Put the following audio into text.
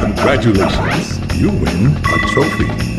Congratulations, you win a trophy.